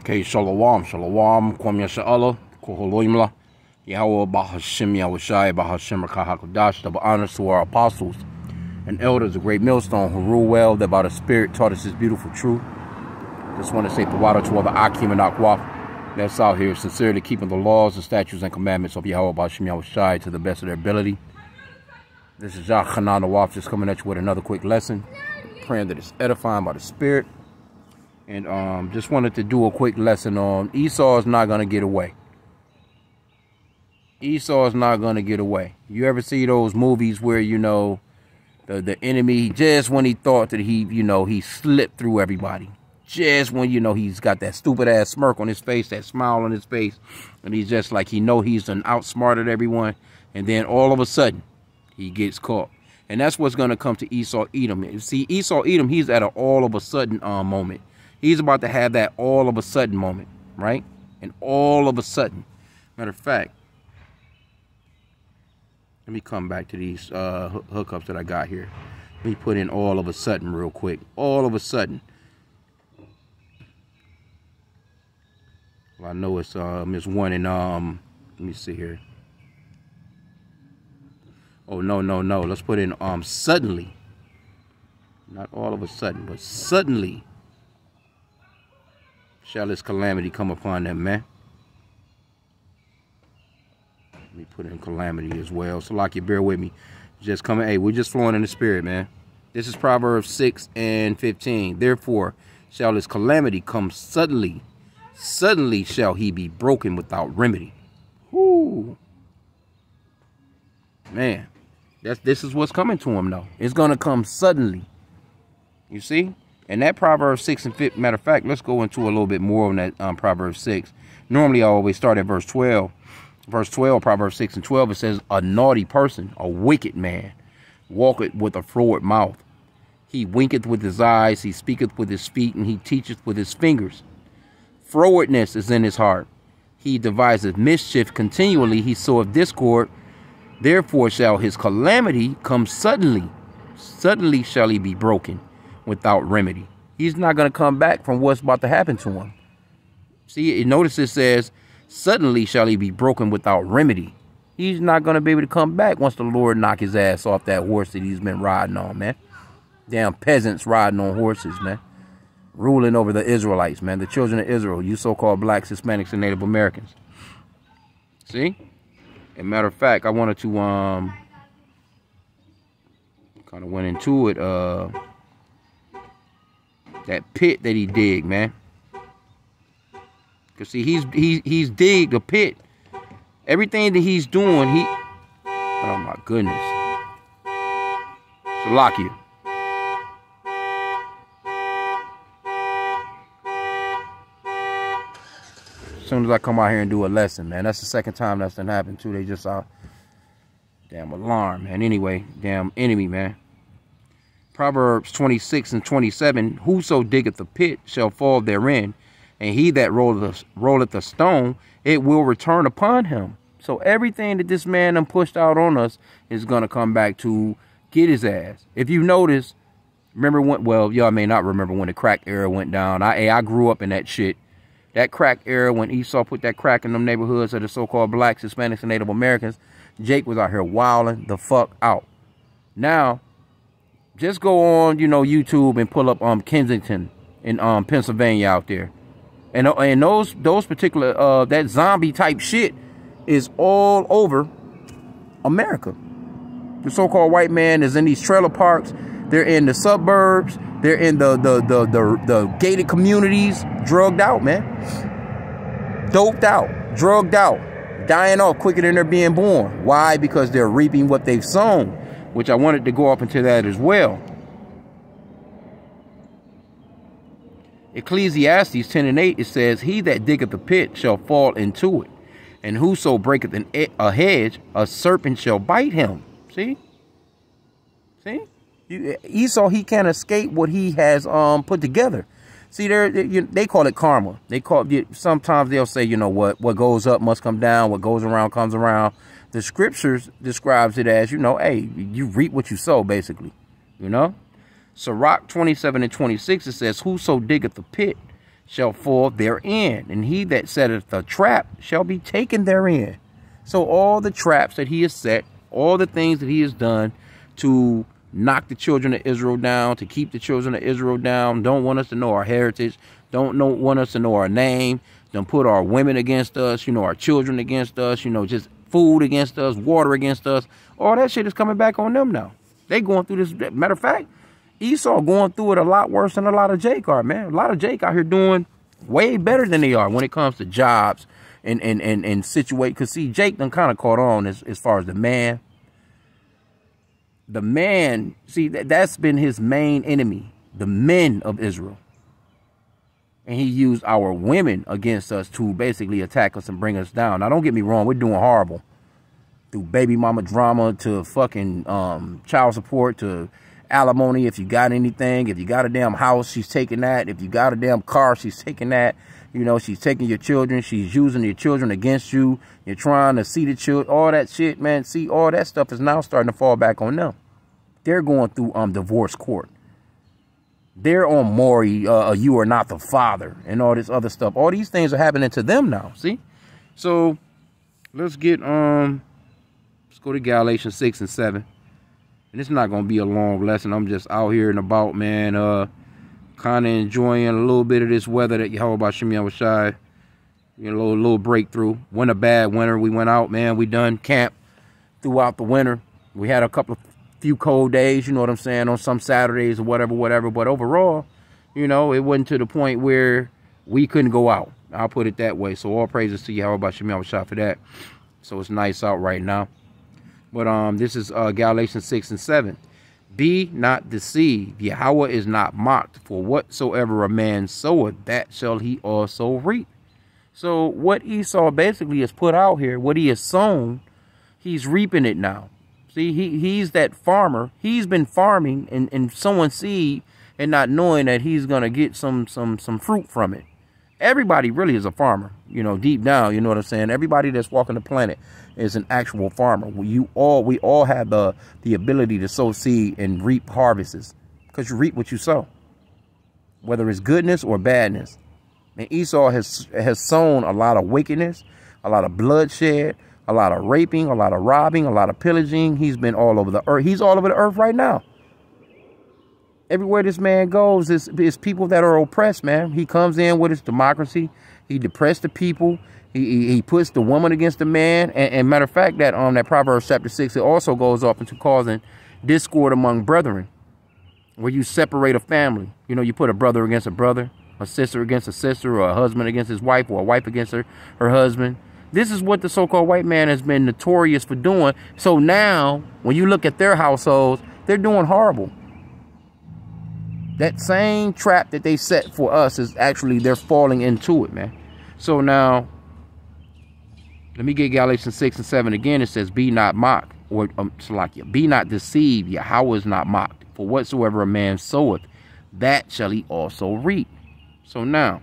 Okay, Shalom, Shalom, Kwam Yasha'Allah, Koholoimla, Yahweh Bahashim Yahushai, Bahashim Rakahakudash, double honors to our apostles and elders, a great millstone who rule well, that by the Spirit taught us His beautiful truth. Just want to say the water to all the Akim and Akwaf that's out here sincerely keeping the laws, the statutes, and commandments of Yahweh Bahashim Yahushai to the best of their ability. This is Jacques Hanan just coming at you with another quick lesson, praying that it's edifying by the Spirit. And um, just wanted to do a quick lesson on Esau is not going to get away. Esau is not going to get away. You ever see those movies where, you know, the, the enemy, just when he thought that he, you know, he slipped through everybody. Just when, you know, he's got that stupid ass smirk on his face, that smile on his face. And he's just like, he know he's an outsmarted everyone. And then all of a sudden, he gets caught. And that's what's going to come to Esau Edom. See, Esau Edom, he's at an all of a sudden uh, moment. He's about to have that all of a sudden moment, right? And all of a sudden. Matter of fact, let me come back to these uh, hookups that I got here. Let me put in all of a sudden real quick. All of a sudden. Well, I know it's um it's one in um let me see here. Oh no no no. Let's put in um suddenly. Not all of a sudden, but suddenly shall this calamity come upon them, man. Let me put in calamity as well. So like you bear with me. Just coming. Hey, we're just flowing in the spirit, man. This is Proverbs 6 and 15. Therefore shall this calamity come suddenly. Suddenly shall he be broken without remedy. Whoo. Man. That's this is what's coming to him though. It's gonna come suddenly. You see? And that Proverbs 6 and 5, matter of fact, let's go into a little bit more on that um, Proverbs 6. Normally, I always start at verse 12. Verse 12, Proverbs 6 and 12, it says, A naughty person, a wicked man, walketh with a froward mouth. He winketh with his eyes, he speaketh with his feet, and he teacheth with his fingers. Frowardness is in his heart. He deviseth mischief continually, he soweth discord. Therefore shall his calamity come suddenly. Suddenly shall he be broken without remedy. He's not going to come back from what's about to happen to him. See, notice it says, suddenly shall he be broken without remedy. He's not going to be able to come back once the Lord knock his ass off that horse that he's been riding on, man. Damn peasants riding on horses, man. Ruling over the Israelites, man. The children of Israel, you so-called blacks, Hispanics, and Native Americans. See? As a matter of fact, I wanted to, um, kind of went into it, uh, that pit that he dig, man. Cause see, he's he he's digged a pit. Everything that he's doing, he. Oh my goodness. Salakia. As soon as I come out here and do a lesson, man, that's the second time that's done happened too. They just saw damn alarm, man. Anyway, damn enemy, man. Proverbs 26 and 27, Whoso diggeth a pit shall fall therein, and he that rolleth, rolleth a stone, it will return upon him. So everything that this man done pushed out on us is going to come back to get his ass. If you notice, remember when, well, y'all may not remember when the crack era went down. I, I grew up in that shit. That crack era when Esau put that crack in them neighborhoods of the so-called blacks, Hispanics, and Native Americans, Jake was out here wilding the fuck out. Now, just go on, you know, YouTube and pull up um Kensington in um Pennsylvania out there. And uh, and those those particular uh that zombie type shit is all over America. The so-called white man is in these trailer parks. They're in the suburbs. They're in the the the the, the gated communities, drugged out, man. Doped out, drugged out, dying off quicker than they're being born. Why? Because they're reaping what they've sown which I wanted to go up into that as well. Ecclesiastes 10 and 8, it says, He that diggeth a pit shall fall into it, and whoso breaketh an, a hedge, a serpent shall bite him. See? See? You, Esau, he can't escape what he has um put together. See, they they call it karma. They call sometimes they'll say, you know what, what goes up must come down. What goes around comes around the scriptures describes it as, you know, hey, you reap what you sow, basically. You know? Sirach 27 and 26, it says, Whoso diggeth the pit shall fall therein, and he that setteth a trap shall be taken therein. So all the traps that he has set, all the things that he has done to knock the children of Israel down, to keep the children of Israel down, don't want us to know our heritage, don't know, want us to know our name, don't put our women against us, you know, our children against us, you know, just food against us, water against us. All that shit is coming back on them now. They going through this. Matter of fact, Esau going through it a lot worse than a lot of Jake are, man. A lot of Jake out here doing way better than they are when it comes to jobs and and and, and situate. Cause see, Jake done kind of caught on as, as far as the man. The man, see, that, that's been his main enemy, the men of Israel. And he used our women against us to basically attack us and bring us down. Now, don't get me wrong, we're doing horrible. Through baby mama drama to fucking um, child support to alimony if you got anything. If you got a damn house, she's taking that. If you got a damn car, she's taking that. You know, she's taking your children. She's using your children against you. You're trying to see the children. All that shit, man. See, all that stuff is now starting to fall back on them. They're going through um divorce court. They're on Maury, uh, uh, you are not the father, and all this other stuff. All these things are happening to them now. See, so let's get um, let's go to Galatians six and seven. And it's not gonna be a long lesson. I'm just out here and about, man. Uh, kind of enjoying a little bit of this weather that Yahweh Shemi was shy. You know, a little, little breakthrough. Went a bad winter. We went out, man. We done camp throughout the winter. We had a couple of few cold days, you know what I'm saying, on some Saturdays or whatever, whatever. But overall, you know, it wasn't to the point where we couldn't go out. I'll put it that way. So all praises to you. How Yahweh Shemi shot for that. So it's nice out right now. But um, this is uh, Galatians 6 and 7. Be not deceived. Yahweh is not mocked. For whatsoever a man soweth, that shall he also reap. So what Esau basically has put out here, what he has sown, he's reaping it now. See, he, he's that farmer. He's been farming and, and sowing seed and not knowing that he's going to get some, some, some fruit from it. Everybody really is a farmer, you know, deep down, you know what I'm saying? Everybody that's walking the planet is an actual farmer. You all, we all have the, the ability to sow seed and reap harvests because you reap what you sow, whether it's goodness or badness. And Esau has, has sown a lot of wickedness, a lot of bloodshed, a lot of raping, a lot of robbing, a lot of pillaging. He's been all over the earth. He's all over the earth right now everywhere this man goes is, is people that are oppressed, man. He comes in with his democracy. He depressed the people. He, he, he puts the woman against the man. And, and, matter of fact, that um that Proverbs chapter 6, it also goes off into causing discord among brethren, where you separate a family. You know, you put a brother against a brother, a sister against a sister, or a husband against his wife, or a wife against her, her husband. This is what the so-called white man has been notorious for doing. So now, when you look at their households, they're doing horrible that same trap that they set for us is actually they're falling into it, man. So now, let me get Galatians 6 and 7 again. It says, Be not mocked, or um, Salakia, be not deceived. Yahweh is not mocked. For whatsoever a man soweth, that shall he also reap. So now,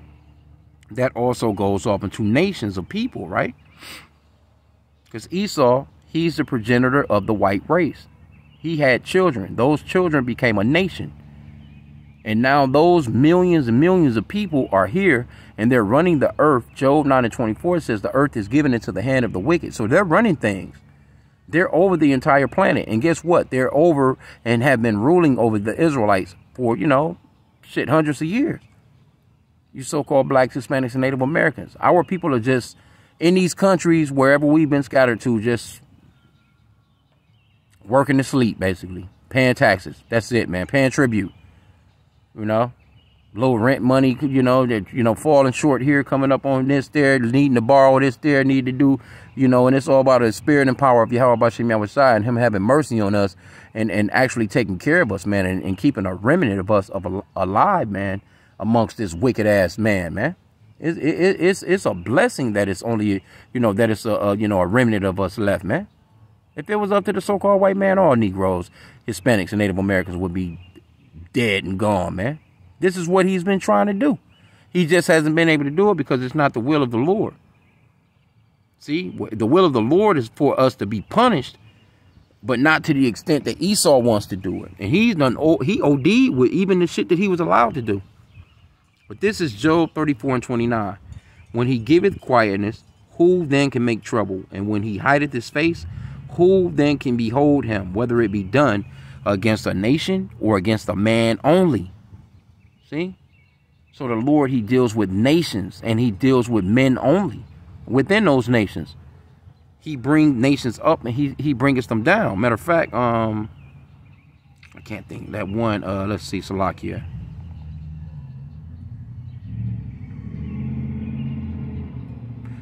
that also goes off into nations of people, right? Because Esau, he's the progenitor of the white race. He had children. Those children became a nation. And now those millions and millions of people are here and they're running the earth. Job 9 and 24 says the earth is given into the hand of the wicked. So they're running things. They're over the entire planet. And guess what? They're over and have been ruling over the Israelites for, you know, shit, hundreds of years. You so-called blacks, Hispanics, and Native Americans. Our people are just in these countries, wherever we've been scattered to, just working to sleep, basically. Paying taxes. That's it, man. Paying tribute you know, low rent money, you know, that, you know, falling short here, coming up on this there, needing to borrow this there, need to do, you know, and it's all about the spirit and power of Yahweh Bashem side and him having mercy on us and, and actually taking care of us, man, and, and keeping a remnant of us of alive, man, amongst this wicked ass man, man. It, it, it's it's a blessing that it's only, you know, that it's a, a, you know, a remnant of us left, man. If it was up to the so-called white man, all Negroes, Hispanics, and Native Americans would be dead and gone, man. This is what he's been trying to do. He just hasn't been able to do it because it's not the will of the Lord. See, the will of the Lord is for us to be punished, but not to the extent that Esau wants to do it. And he's done, he OD'd with even the shit that he was allowed to do. But this is Job 34 and 29. When he giveth quietness, who then can make trouble? And when he hideth his face, who then can behold him, whether it be done against a nation or against a man only? See? So the Lord, he deals with nations and he deals with men only within those nations. He bring nations up and he, he brings them down. Matter of fact, um, I can't think that one, uh, let's see, Salakia.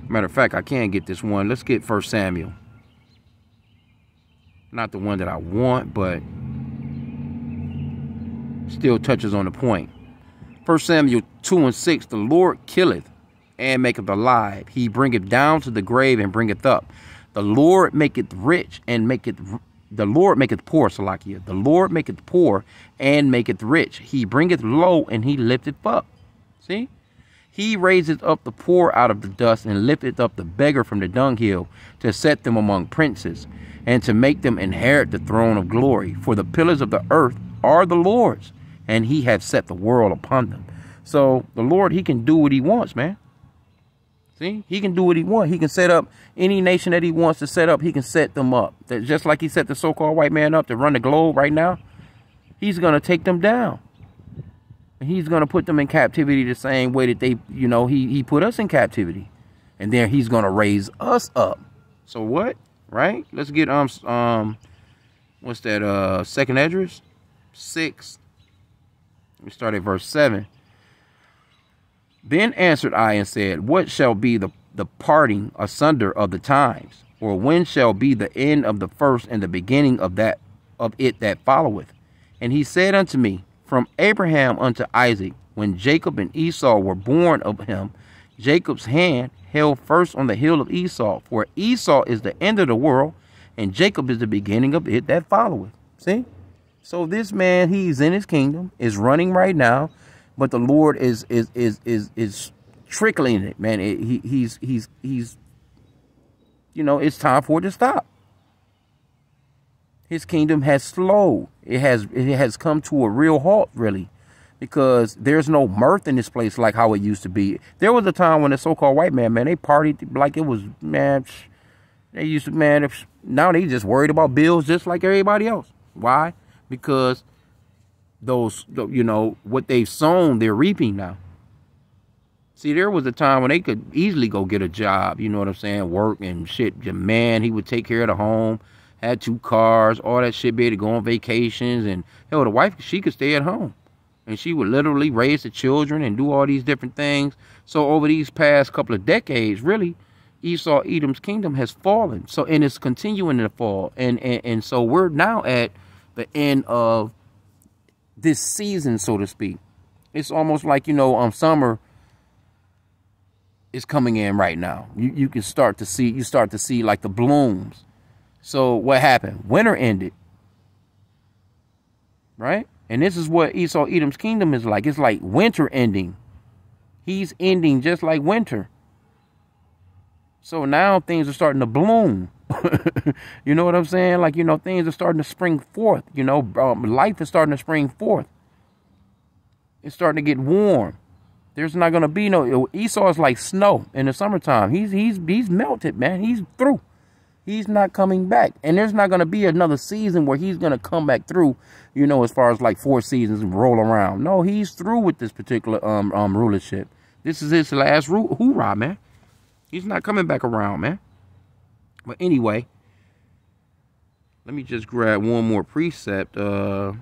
Matter of fact, I can't get this one. Let's get First Samuel. Not the one that I want, but still touches on the point. First Samuel 2 and 6, the Lord killeth and maketh alive. He bringeth down to the grave and bringeth up. The Lord maketh rich and maketh the Lord maketh poor, Salakia. The Lord maketh poor and maketh rich. He bringeth low and he lifteth up. See? He raiseth up the poor out of the dust and lifteth up the beggar from the dunghill to set them among princes and to make them inherit the throne of glory. For the pillars of the earth are the Lord's and he hath set the world upon them. So the Lord, he can do what he wants, man. See, he can do what he wants. He can set up any nation that he wants to set up. He can set them up. That just like he set the so-called white man up to run the globe right now, he's going to take them down he's going to put them in captivity the same way that they, you know, he, he put us in captivity. And then he's going to raise us up. So what? Right? Let's get, um, um, what's that, uh, second Esdras? Six. We start at verse seven. Then answered I and said, What shall be the, the parting asunder of the times? Or when shall be the end of the first and the beginning of that of it that followeth? And he said unto me, from Abraham unto Isaac, when Jacob and Esau were born of him, Jacob's hand held first on the heel of Esau, for Esau is the end of the world, and Jacob is the beginning of it that followeth. See? So this man, he's in his kingdom, is running right now, but the Lord is is is is is trickling it, man. It, he he's he's he's you know, it's time for it to stop his kingdom has slowed. It has it has come to a real halt, really, because there's no mirth in this place like how it used to be. There was a time when the so-called white man, man, they partied like it was, man. They used to, man. Now they just worried about bills just like everybody else. Why? Because those, you know, what they've sown, they're reaping now. See, there was a time when they could easily go get a job, you know what I'm saying, work and shit. The man, he would take care of the home had two cars, all that shit, be able to go on vacations. And hell, the wife, she could stay at home. And she would literally raise the children and do all these different things. So over these past couple of decades, really, Esau Edom's kingdom has fallen. So and it's continuing to fall. And, and and so we're now at the end of this season, so to speak. It's almost like, you know, um summer is coming in right now. You you can start to see you start to see like the blooms so what happened? Winter ended. Right? And this is what Esau Edom's kingdom is like. It's like winter ending. He's ending just like winter. So now things are starting to bloom. you know what I'm saying? Like, you know, things are starting to spring forth. You know, um, life is starting to spring forth. It's starting to get warm. There's not going to be no Esau is like snow in the summertime. He's he's he's melted, man. He's through. He's not coming back. And there's not going to be another season where he's going to come back through, you know, as far as like four seasons roll around. No, he's through with this particular um, um rulership. This is his last hoorah, man. He's not coming back around, man. But anyway, let me just grab one more precept. Uh,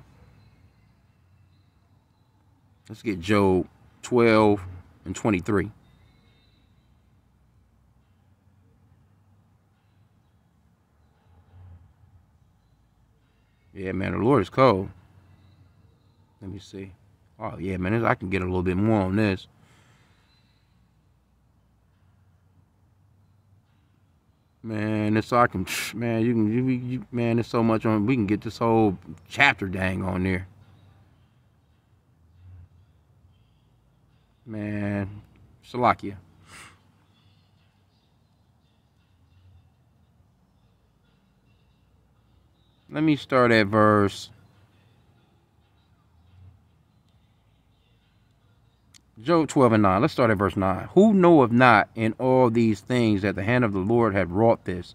let's get Job 12 and 23. Yeah, man, the Lord is cold. Let me see. Oh, yeah, man, I can get a little bit more on this. Man, it's so I can, man, you can, you, you, man, there's so much on, we can get this whole chapter dang on there. Man, Salakia. Let me start at verse Job 12 and 9. Let's start at verse 9. Who knoweth not in all these things that the hand of the Lord hath wrought this,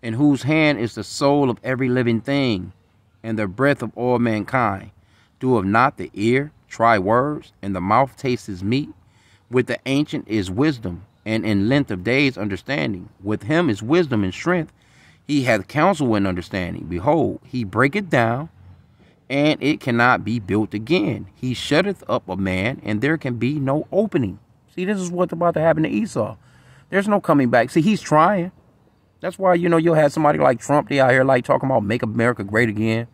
in whose hand is the soul of every living thing, and the breath of all mankind? Doeth not the ear try words, and the mouth taste his meat? With the ancient is wisdom, and in length of days understanding. With him is wisdom and strength. He hath counsel and understanding. Behold, he breaketh down, and it cannot be built again. He shutteth up a man, and there can be no opening. See, this is what's about to happen to Esau. There's no coming back. See, he's trying. That's why, you know, you'll have somebody like Trump they out here like talking about make America great again.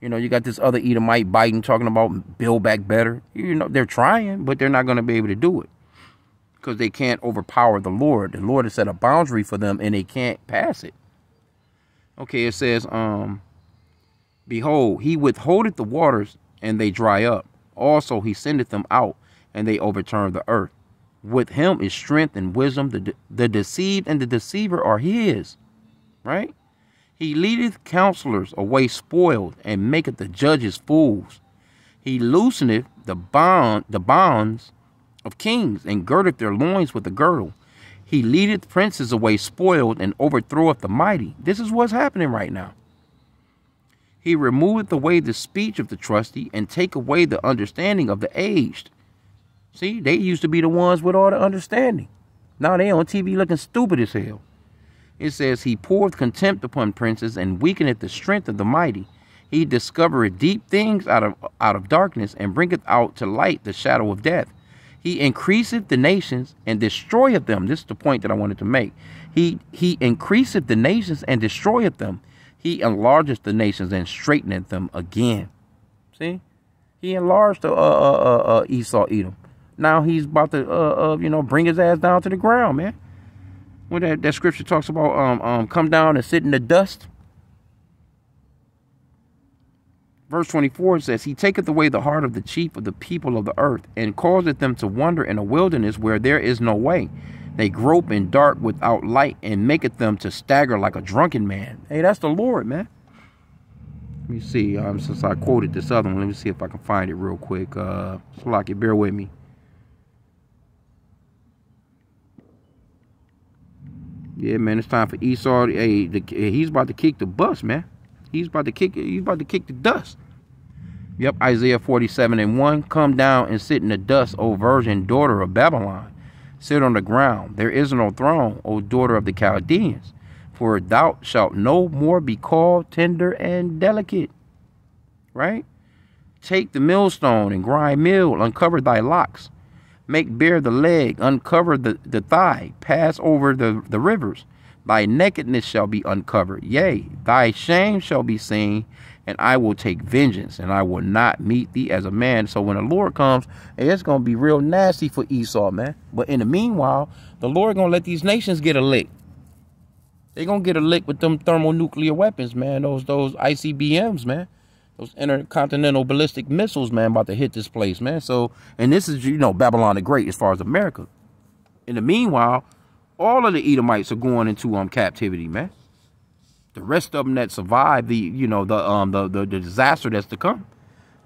You know, you got this other Edomite Biden talking about build back better. You know, they're trying, but they're not going to be able to do it because they can't overpower the Lord. The Lord has set a boundary for them and they can't pass it. Okay, it says, um, Behold, he withholdeth the waters, and they dry up. Also, he sendeth them out, and they overturn the earth. With him is strength and wisdom. The, the deceived and the deceiver are his. Right? He leadeth counselors away spoiled, and maketh the judges fools. He looseneth the bond the bonds of kings, and girdeth their loins with a girdle. He leadeth princes away spoiled, and overthroweth the mighty. This is what's happening right now. He removeth away the speech of the trusty, and take away the understanding of the aged. See, they used to be the ones with all the understanding. Now they on TV looking stupid as hell. It says, He poureth contempt upon princes, and weakeneth the strength of the mighty. He discovereth deep things out of out of darkness, and bringeth out to light the shadow of death. He increaseth the nations and destroyeth them. This is the point that I wanted to make. He he increaseth the nations and destroyeth them. He enlargeth the nations and straighteneth them again. See, he enlarged uh, uh, uh, uh, Esau Edom. Now he's about to uh, uh, you know bring his ass down to the ground, man. When that, that scripture talks about um um come down and sit in the dust. Verse 24 says, He taketh away the heart of the chief of the people of the earth, and causeth them to wander in a wilderness where there is no way. They grope in dark without light, and maketh them to stagger like a drunken man. Hey, that's the Lord, man. Let me see. Um, since I quoted this other one, let me see if I can find it real quick. Uh, Slocky, bear with me. Yeah, man, it's time for Esau. Hey, the, he's about to kick the bus, man. He's about to kick he's about to kick the dust. Yep, Isaiah 47 and 1. Come down and sit in the dust, O virgin daughter of Babylon. Sit on the ground. There is no throne, O daughter of the Chaldeans. For thou shalt no more be called tender and delicate. Right? Take the millstone and grind meal, uncover thy locks. Make bare the leg, uncover the, the thigh, pass over the, the rivers. Thy nakedness shall be uncovered. Yea, thy shame shall be seen, and I will take vengeance, and I will not meet thee as a man. So when the Lord comes, it's going to be real nasty for Esau, man. But in the meanwhile, the Lord going to let these nations get a lick. They're going to get a lick with them thermonuclear weapons, man. Those those ICBMs, man. Those intercontinental ballistic missiles, man, about to hit this place, man. So, and this is, you know, Babylon the Great as far as America. In the meanwhile, all of the Edomites are going into um captivity, man. The rest of them that survive the, you know, the um the, the, the disaster that's to come,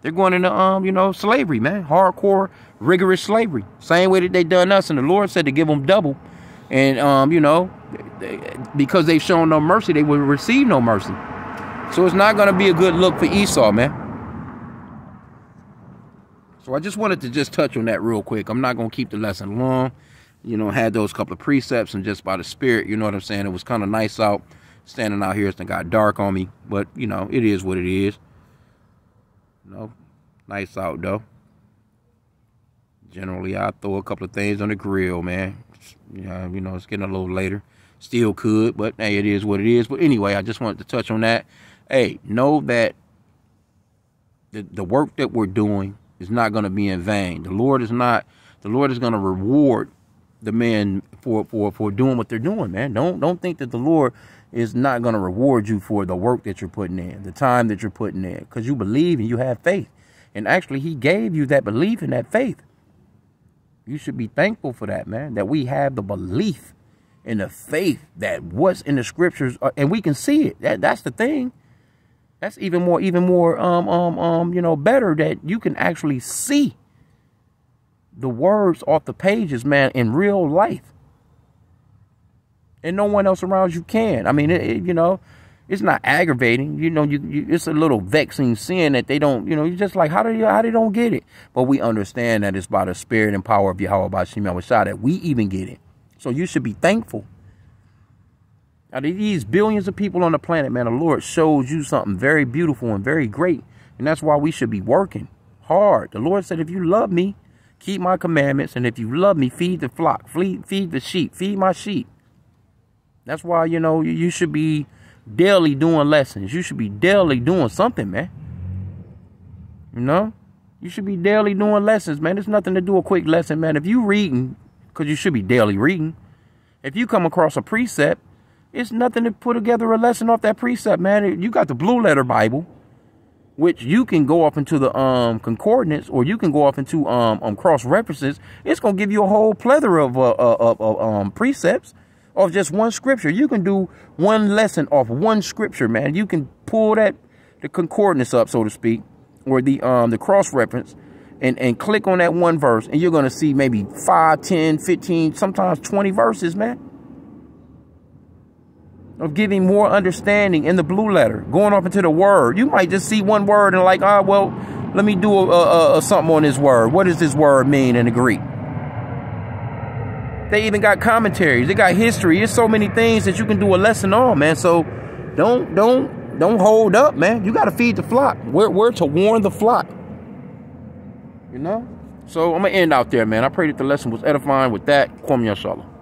they're going into um, you know, slavery, man. Hardcore, rigorous slavery. Same way that they done us, and the Lord said to give them double. And um, you know, because they've shown no mercy, they will receive no mercy. So it's not gonna be a good look for Esau, man. So I just wanted to just touch on that real quick. I'm not gonna keep the lesson long you know, had those couple of precepts and just by the spirit, you know what I'm saying? It was kind of nice out standing out here. It's got dark on me, but you know, it is what it is. You know, nice out though. Generally, I throw a couple of things on the grill, man. Yeah, you know, it's getting a little later. Still could, but hey, it is what it is. But anyway, I just wanted to touch on that. Hey, know that the, the work that we're doing is not going to be in vain. The Lord is not, the Lord is going to reward the men for for for doing what they're doing, man. Don't don't think that the Lord is not going to reward you for the work that you're putting in, the time that you're putting in, because you believe and you have faith. And actually, He gave you that belief and that faith. You should be thankful for that, man. That we have the belief and the faith that what's in the scriptures, are, and we can see it. That that's the thing. That's even more, even more, um, um, um, you know, better that you can actually see the words off the pages, man, in real life. And no one else around you can. I mean, it, it, you know, it's not aggravating. You know, you, you, it's a little vexing sin that they don't, you know, you're just like, how do you, how they don't get it? But we understand that it's by the spirit and power of Yahweh by Shemel Shah that we even get it. So you should be thankful. Now, these billions of people on the planet, man, the Lord shows you something very beautiful and very great. And that's why we should be working hard. The Lord said, if you love me, keep my commandments. And if you love me, feed the flock, feed, feed the sheep, feed my sheep. That's why, you know, you should be daily doing lessons. You should be daily doing something, man. You know? You should be daily doing lessons, man. There's nothing to do a quick lesson, man. If you reading, because you should be daily reading, if you come across a precept, it's nothing to put together a lesson off that precept, man. You got the blue letter Bible, which you can go off into the um concordance, or you can go off into um, um cross references. It's gonna give you a whole plethora of uh, uh, of, of um precepts off just one scripture. You can do one lesson off one scripture, man. You can pull that the concordance up, so to speak, or the um the cross reference and and click on that one verse and you're going to see maybe 5, 10, 15, sometimes 20 verses, man. Of giving more understanding in the blue letter, going off into the word. You might just see one word and like, ah, well, let me do a, a, a, something on this word. What does this word mean in the Greek? They even got commentaries. They got history. There's so many things that you can do a lesson on, man. So don't don't don't hold up, man. You got to feed the flock. We're, we're to warn the flock. You know? So I'm going to end out there, man. I pray that the lesson was edifying with that. Kwam Yashallah.